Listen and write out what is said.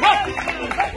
What?